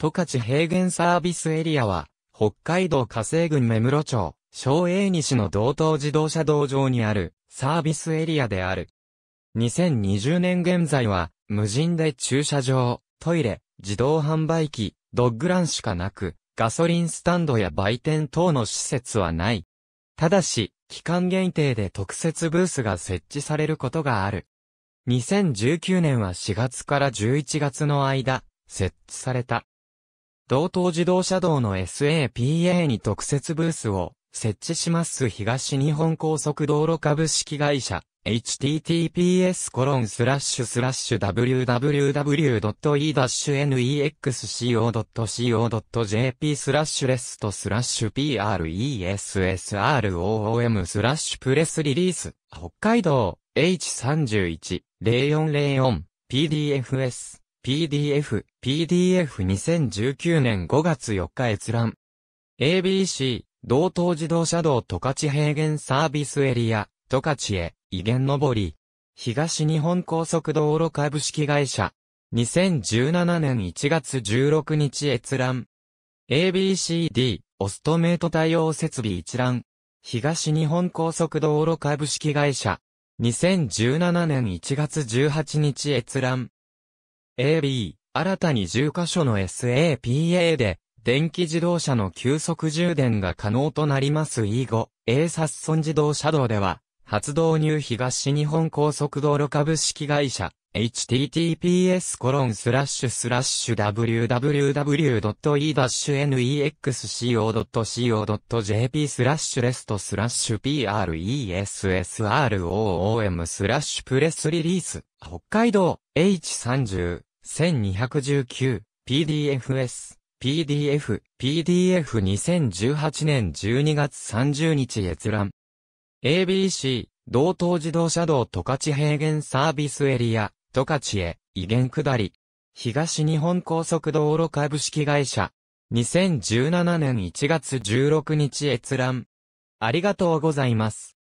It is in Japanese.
十勝平原サービスエリアは、北海道火星郡目室町、小英西の道東自動車道上にあるサービスエリアである。2020年現在は、無人で駐車場、トイレ、自動販売機、ドッグランしかなく、ガソリンスタンドや売店等の施設はない。ただし、期間限定で特設ブースが設置されることがある。2019年は4月から11月の間、設置された。道東自動車道の SAPA に特設ブースを設置します東日本高速道路株式会社 https コロンスラッシュスラッシュ www.e-nexco.co.jp スラッシュレストスラッシュ pressroom スラッシュプレスリリース北海道 H31-0404 PDFs PDF PDF2019 年5月4日閲覧 ABC 道東自動車道十勝平原サービスエリア十勝へ威厳上り、東日本高速道路株式会社、2017年1月16日閲覧。ABCD、オストメイト対応設備一覧。東日本高速道路株式会社。2017年1月18日閲覧。AB、新たに10カ所の SAPA で、電気自動車の急速充電が可能となります。E5、A サッソン自動車道では、発動ニュー東日本高速道路株式会社 https コロンスラッシュスラッシュ www.e-nexco.co.jp スラッシュレストスラッシュ pressroom スラッシュプレスリリース北海道 H30 1219 PDFs PDF PDF 2018年12月30日閲覧 ABC、道東自動車道十勝平原サービスエリア、十勝へ、威厳下り。東日本高速道路株式会社。2017年1月16日閲覧。ありがとうございます。